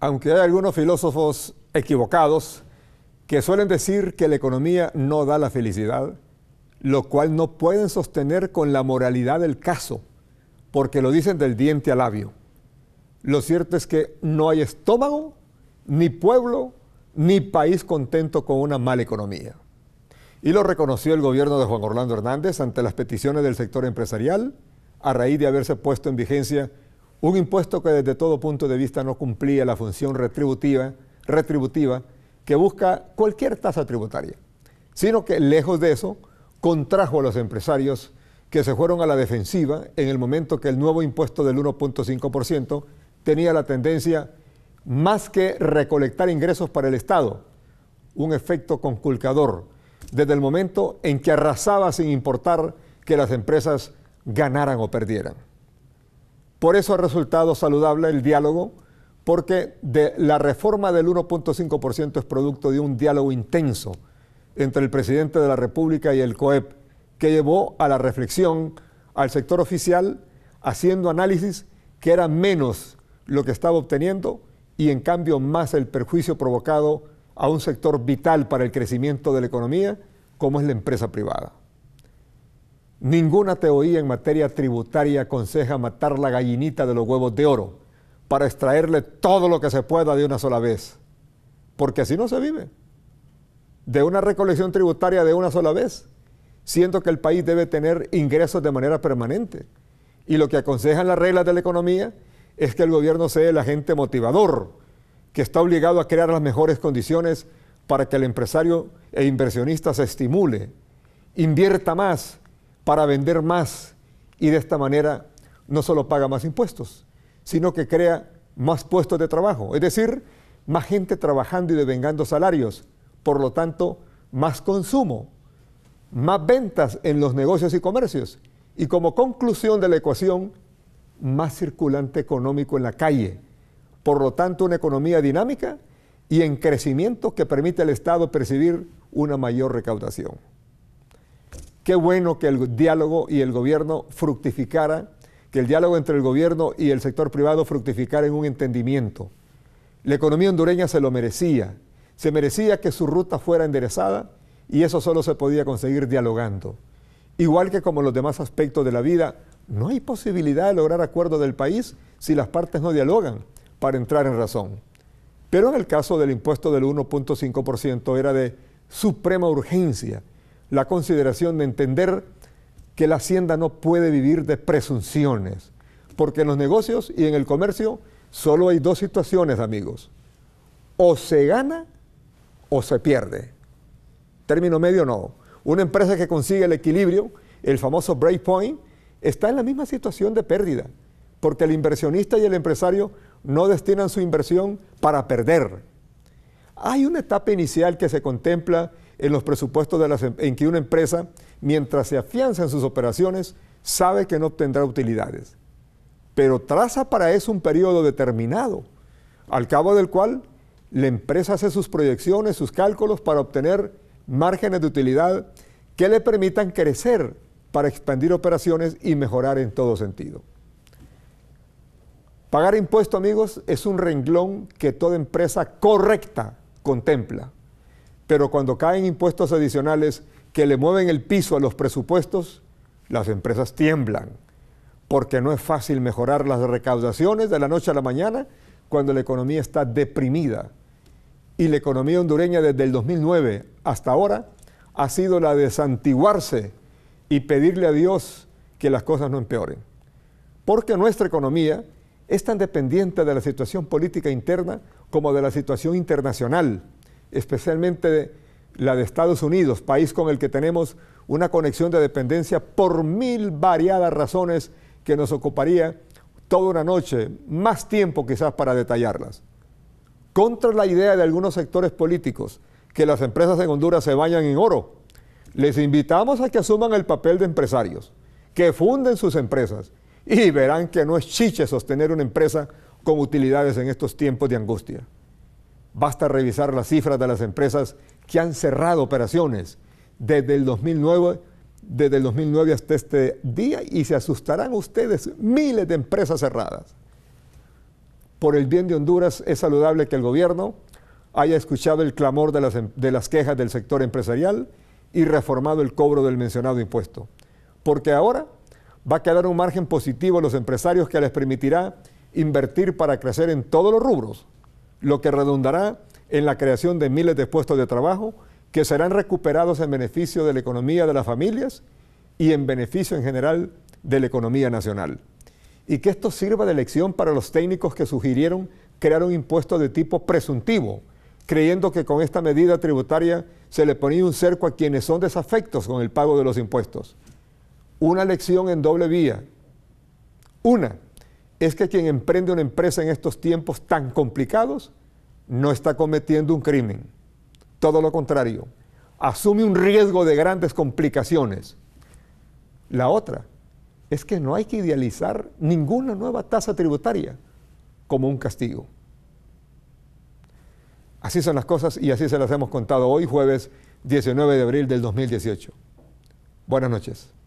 Aunque hay algunos filósofos equivocados que suelen decir que la economía no da la felicidad, lo cual no pueden sostener con la moralidad del caso, porque lo dicen del diente al labio. Lo cierto es que no hay estómago, ni pueblo, ni país contento con una mala economía. Y lo reconoció el gobierno de Juan Orlando Hernández ante las peticiones del sector empresarial a raíz de haberse puesto en vigencia un impuesto que desde todo punto de vista no cumplía la función retributiva, retributiva que busca cualquier tasa tributaria, sino que lejos de eso contrajo a los empresarios que se fueron a la defensiva en el momento que el nuevo impuesto del 1.5% tenía la tendencia más que recolectar ingresos para el Estado, un efecto conculcador, desde el momento en que arrasaba sin importar que las empresas ganaran o perdieran. Por eso ha resultado saludable el diálogo, porque de la reforma del 1.5% es producto de un diálogo intenso entre el presidente de la República y el COEP, que llevó a la reflexión al sector oficial haciendo análisis que era menos lo que estaba obteniendo y en cambio más el perjuicio provocado a un sector vital para el crecimiento de la economía como es la empresa privada. Ninguna teoría en materia tributaria aconseja matar la gallinita de los huevos de oro para extraerle todo lo que se pueda de una sola vez, porque así no se vive. De una recolección tributaria de una sola vez, siendo que el país debe tener ingresos de manera permanente. Y lo que aconsejan las reglas de la economía es que el gobierno sea el agente motivador, que está obligado a crear las mejores condiciones para que el empresario e inversionista se estimule, invierta más, para vender más y de esta manera no solo paga más impuestos, sino que crea más puestos de trabajo, es decir, más gente trabajando y devengando salarios, por lo tanto, más consumo, más ventas en los negocios y comercios. Y como conclusión de la ecuación, más circulante económico en la calle, por lo tanto, una economía dinámica y en crecimiento que permite al Estado percibir una mayor recaudación. Qué bueno que el diálogo y el gobierno fructificara, que el diálogo entre el gobierno y el sector privado fructificara en un entendimiento. La economía hondureña se lo merecía, se merecía que su ruta fuera enderezada y eso solo se podía conseguir dialogando. Igual que como los demás aspectos de la vida, no hay posibilidad de lograr acuerdo del país si las partes no dialogan para entrar en razón. Pero en el caso del impuesto del 1.5% era de suprema urgencia la consideración de entender que la hacienda no puede vivir de presunciones, porque en los negocios y en el comercio solo hay dos situaciones, amigos. O se gana o se pierde. Término medio no. Una empresa que consigue el equilibrio, el famoso break point, está en la misma situación de pérdida, porque el inversionista y el empresario no destinan su inversión para perder. Hay una etapa inicial que se contempla en los presupuestos de las, em, en que una empresa, mientras se afianza en sus operaciones, sabe que no obtendrá utilidades. Pero traza para eso un periodo determinado, al cabo del cual la empresa hace sus proyecciones, sus cálculos para obtener márgenes de utilidad que le permitan crecer para expandir operaciones y mejorar en todo sentido. Pagar impuestos, amigos, es un renglón que toda empresa correcta contempla. Pero cuando caen impuestos adicionales que le mueven el piso a los presupuestos, las empresas tiemblan, porque no es fácil mejorar las recaudaciones de la noche a la mañana cuando la economía está deprimida. Y la economía hondureña desde el 2009 hasta ahora ha sido la de santiguarse y pedirle a Dios que las cosas no empeoren. Porque nuestra economía es tan dependiente de la situación política interna como de la situación internacional especialmente la de Estados Unidos, país con el que tenemos una conexión de dependencia por mil variadas razones que nos ocuparía toda una noche, más tiempo quizás para detallarlas. Contra la idea de algunos sectores políticos que las empresas en Honduras se bañan en oro, les invitamos a que asuman el papel de empresarios, que funden sus empresas y verán que no es chiche sostener una empresa con utilidades en estos tiempos de angustia. Basta revisar las cifras de las empresas que han cerrado operaciones desde el 2009, desde el 2009 hasta este día y se asustarán ustedes miles de empresas cerradas. por el bien de Honduras es saludable que el gobierno haya escuchado el clamor de las, em, de las quejas del sector empresarial y reformado el cobro del mencionado impuesto. Porque ahora va a quedar un margen positivo a los empresarios que les permitirá invertir para crecer en todos los rubros, lo que redundará en la creación de miles de puestos de trabajo que serán recuperados en beneficio de la economía de las familias y en beneficio en general de la economía nacional. Y que esto sirva de lección para los técnicos que sugirieron crear un impuesto de tipo presuntivo, creyendo que con esta medida tributaria se le ponía un cerco a quienes son desafectos con el pago de los impuestos. Una lección en doble vía. Una es que quien emprende una empresa en estos tiempos tan complicados no está cometiendo un crimen. Todo lo contrario, asume un riesgo de grandes complicaciones. La otra es que no hay que idealizar ninguna nueva tasa tributaria como un castigo. Así son las cosas y así se las hemos contado hoy, jueves 19 de abril del 2018. Buenas noches.